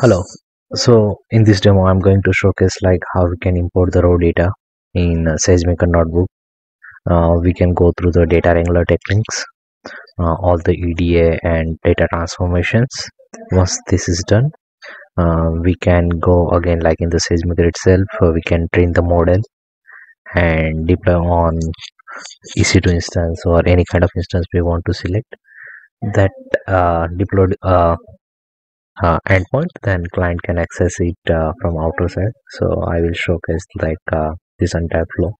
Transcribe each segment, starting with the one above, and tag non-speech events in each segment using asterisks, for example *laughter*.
Hello. So in this demo, I'm going to showcase like how we can import the raw data in uh, SageMaker Notebook. Uh, we can go through the data wrangler techniques, uh, all the EDA and data transformations. Once this is done, uh, we can go again like in the SageMaker itself. Uh, we can train the model and deploy on EC2 instance or any kind of instance we want to select. That uh, deployed uh, endpoint then client can access it uh, from outer side. So i will showcase like uh, this entire flow.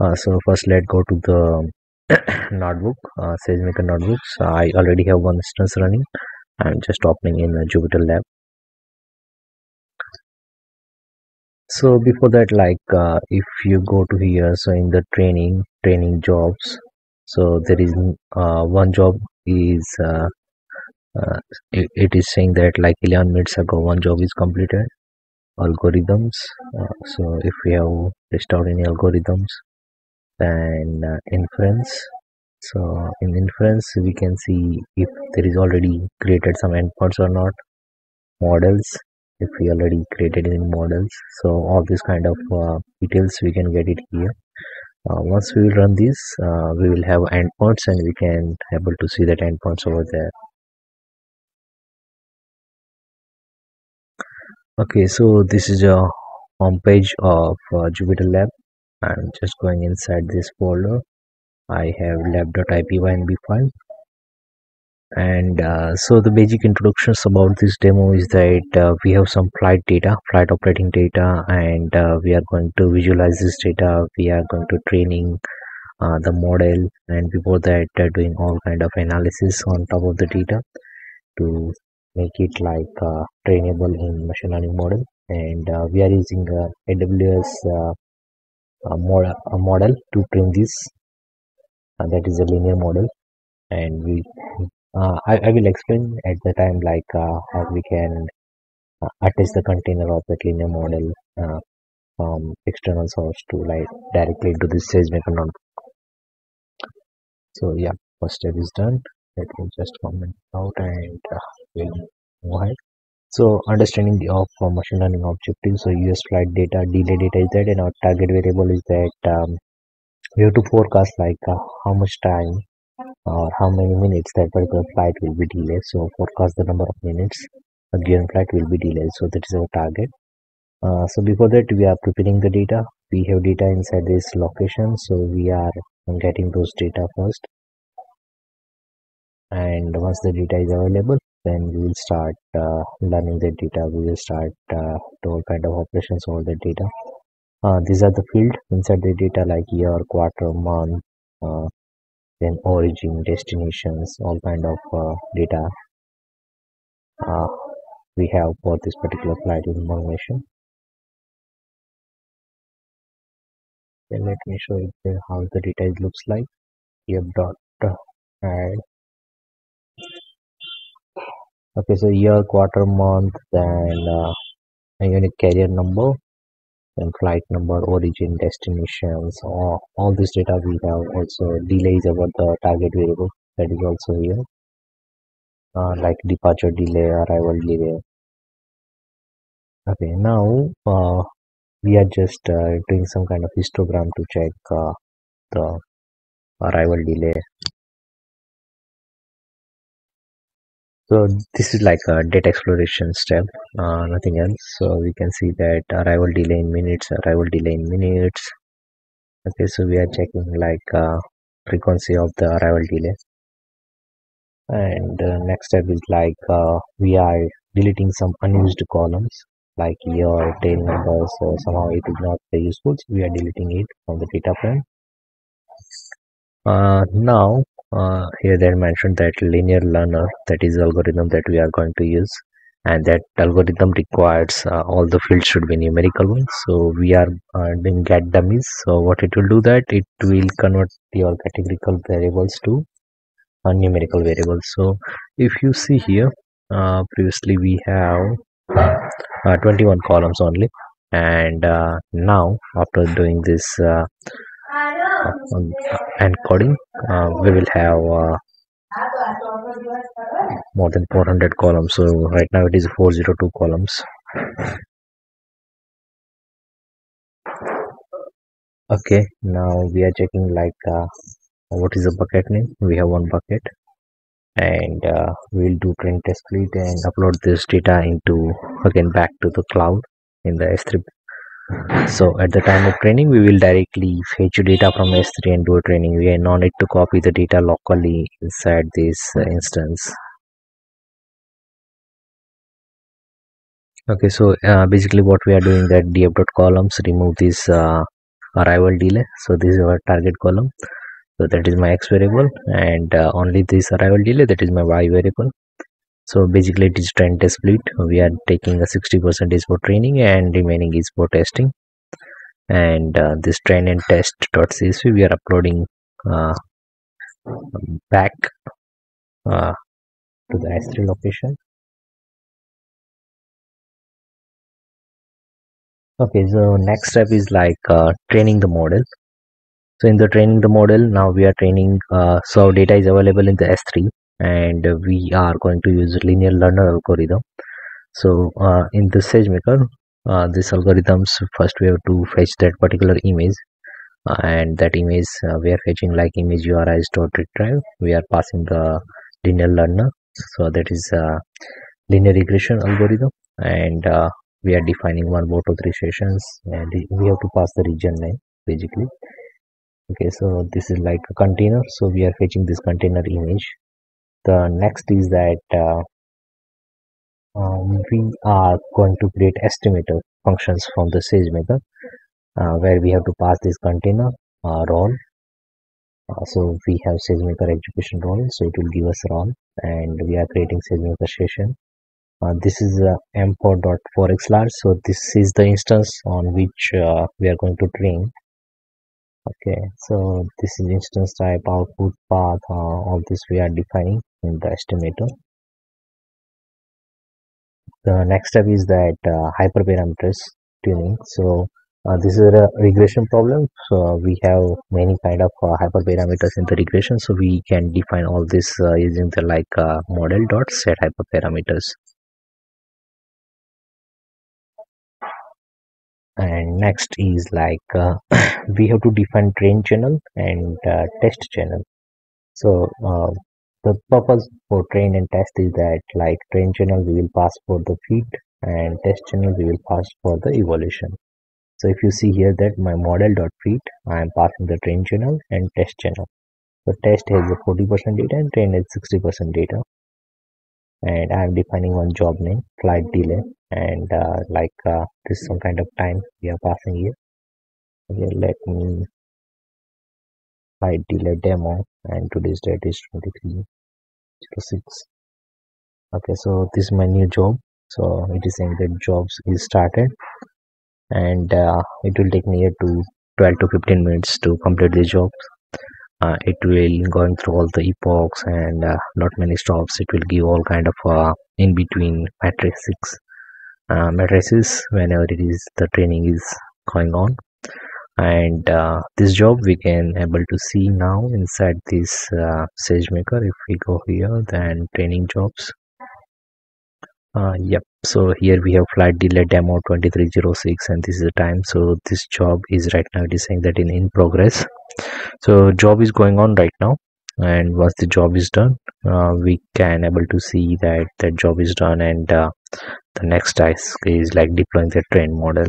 Uh, so first let's go to the *coughs* notebook uh, sagemaker notebooks i already have one instance running. I'm just opening in jupyter lab. So before that like uh, if you go to here so in the training training jobs so there is uh, one job is uh, it, it is saying that like 11 minutes ago one job is completed. Algorithms. Uh, so if we have out any algorithms then uh, inference. So in inference we can see if there is already created some endpoints or not. Models. If we already created any models. So all these kind of uh, details we can get it here. Uh, once we will run this uh, we will have endpoints and we can able to see that endpoints over there okay so this is a home page of uh, jupyter lab. I'm just going inside this folder. I have lab.ipynb file. And uh, so the basic introductions about this demo is that uh, we have some flight data flight operating data and uh, we are going to visualize this data. We are going to training uh, the model and before that uh, doing all kind of analysis on top of the data to make it like uh, trainable in machine learning model and uh, we are using uh, aws uh, a model, a model to train this that is a linear model and we I, I will explain at the time like how we can attach the container of that linear model from external source to like directly to this SageMaker notebook. So yeah, first step is done. Let me just comment out and ahead. So understanding the of uh, machine learning objective So US flight data, delay data is that, and our target variable is that um, we have to forecast like uh, how much time or how many minutes that particular flight will be delayed. So forecast the number of minutes a given flight will be delayed. So that is our target. Uh, so before that we are preparing the data. We have data inside this location. So we are getting those data first. And once the data is available, then we will start uh, learning the data. We will start uh, all kind of operations over the data. Uh, these are the field. Inside the data like year quarter month uh, then origin destinations all kind of uh, data uh, we have for this particular flight information. Then let me show you how the data looks like. Here dot add okay so year quarter month then uh, a unique carrier number and flight number origin destinations all, all this data we have also delays about the target variable that is also here. Uh, like departure delay arrival delay. Okay now uh, we are just uh, doing some kind of histogram to check uh, the arrival delay so this is like a data exploration step uh, nothing else. So we can see that arrival delay in minutes arrival delay in minutes. Okay so we are checking like uh, frequency of the arrival delay. And uh, next step is like uh, we are deleting some unused columns like your tail number so somehow it is not useful so we are deleting it from the data frame. Uh, now uh, here they mentioned that linear learner that is algorithm that we are going to use. And that algorithm requires uh, all the fields should be numerical ones. So we are uh, doing get dummies so what it will do that it will convert your categorical variables to a numerical variables. So if you see here uh, previously we have uh, 21 columns only. And uh, now after doing this encoding uh, we will have uh, more than 400 columns. So right now it is 402 columns. Okay now we are checking like uh, what is the bucket name? We have one bucket. And uh, we'll do train test split and upload this data into again back to the cloud in the s3 so at the time of training we will directly fetch data from s3 and do a training. We are no need to copy the data locally inside this uh, instance. Okay so uh, basically what we are doing that df dot columns remove this uh, arrival delay. So this is our target column. So that is my x variable and uh, only this arrival delay that is my y variable so basically it is train test split we are taking a 60 percent is for training and remaining is for testing. And uh, this train and test dot csv we are uploading uh, back uh, to the s3 location. Okay so next step is like uh, training the model. So in the training the model now we are training uh, so data is available in the s3 and we are going to use linear learner algorithm. So uh, in the sagemaker uh, this algorithms first we have to fetch that particular image uh, and that image uh, we are fetching like image uri dot retrieve we are passing the linear learner. So that is a linear regression algorithm and uh, we are defining one boto3 sessions and we have to pass the region name basically. Okay so this is like a container. So we are fetching this container image the next is that uh, um, we are going to create estimator functions from the sagemaker uh, where we have to pass this container uh, role. Uh, so we have sagemaker execution role so it will give us role and we are creating sagemaker session uh, this is uh, m4.4x large so this is the instance on which uh, we are going to train. Okay so this is instance type output path uh, all this we are defining estimator. The next step is that uh, hyperparameters tuning. So uh, this is a regression problem. So we have many kind of uh, hyperparameters in the regression. So we can define all this uh, using the like uh, model dot set hyperparameters. And next is like uh, *coughs* we have to define train channel and uh, test channel. So uh, the purpose for train and test is that like train channel we will pass for the feed and test channel we will pass for the evolution. So if you see here that my model dot feed i am passing the train channel and test channel. So test has a 40 percent data and train has 60 percent data. And i am defining one job name flight delay. And uh, like uh, this some kind of time we are passing here. Okay let me flight delay demo and today's date is 2306 okay so this is my new job. So it is saying that jobs is started and uh, it will take near to 12 to 15 minutes to complete the job. Uh, it will going through all the epochs and uh, not many stops. It will give all kind of uh, in between matrices. Uh, matrices whenever it is the training is going on and uh, this job we can able to see now inside this uh, sagemaker. If we go here then training jobs. Uh, yep. So here we have flight delay demo 2306 and this is the time. So this job is right now it is saying that in in progress. So job is going on right now. And once the job is done uh, we can able to see that that job is done. And uh, the next task is like deploying the train model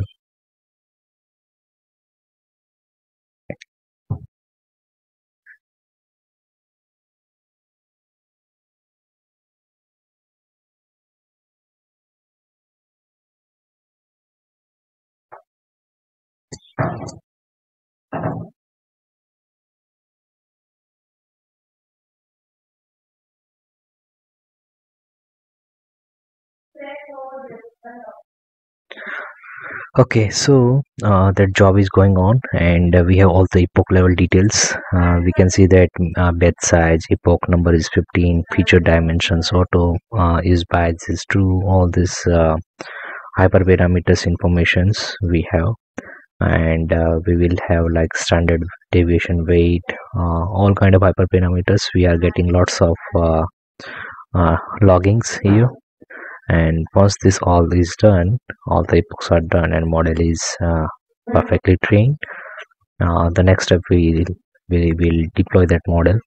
okay so uh, that job is going on and uh, we have all the epoch level details. Uh, we can see that uh, batch size epoch number is 15 feature dimensions auto uh, is bias is true. All this uh, hyperparameters informations we have and uh, we will have like standard deviation weight uh, all kind of hyperparameters. We are getting lots of uh, uh, loggings here. And once this all is done all the epochs are done and model is uh, perfectly trained uh, the next step we we will deploy that model.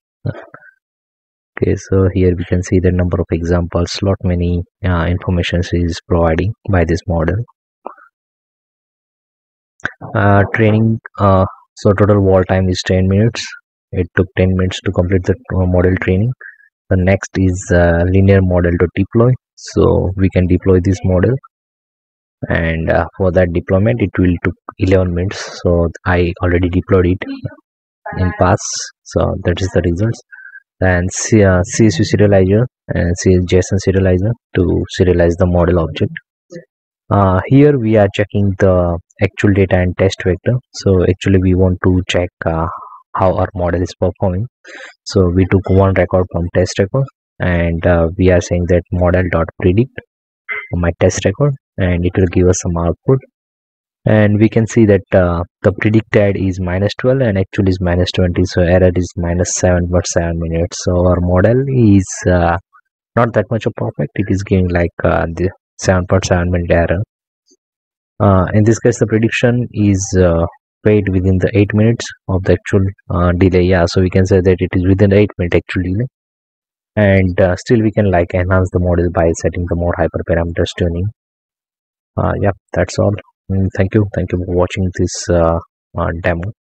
Okay so here we can see the number of examples. Lot many uh, information is providing by this model training uh, so total wall time is 10 minutes. It took 10 minutes to complete the uh, model training. The next is uh, linear model to deploy. So we can deploy this model. And uh, for that deployment it will took 11 minutes. So i already deployed it in past. So that is the results. And C, uh, serializer and json serializer to serialize the model object uh, here we are checking the actual data and test vector. So actually we want to check uh, how our model is performing. So we took one record from test record and uh, we are saying that model dot predict my test record and it will give us some output. And we can see that uh, the predicted is minus 12 and actually is minus 20 so error is minus 7 but 7 minutes. So our model is uh, not that much of perfect. It is giving like uh, the 7.7 minute error uh, in this case the prediction is uh, paid within the 8 minutes of the actual uh, delay. Yeah so we can say that it is within 8 minute actual delay. And uh, still we can like enhance the model by setting the more hyperparameters tuning. Uh, yeah that's all. Mm, thank you. Thank you for watching this uh, demo